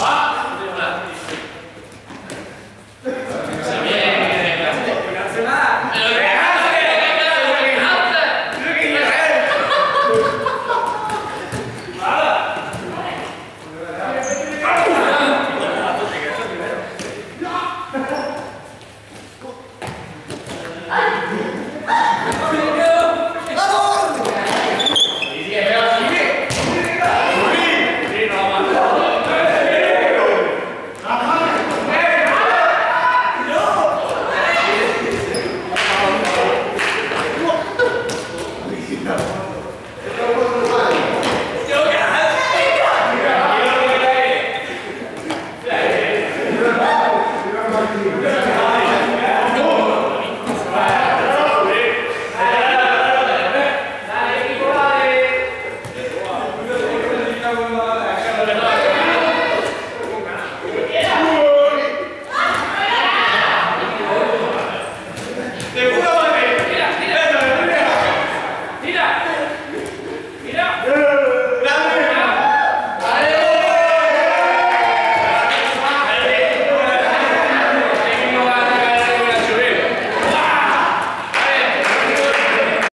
Wow.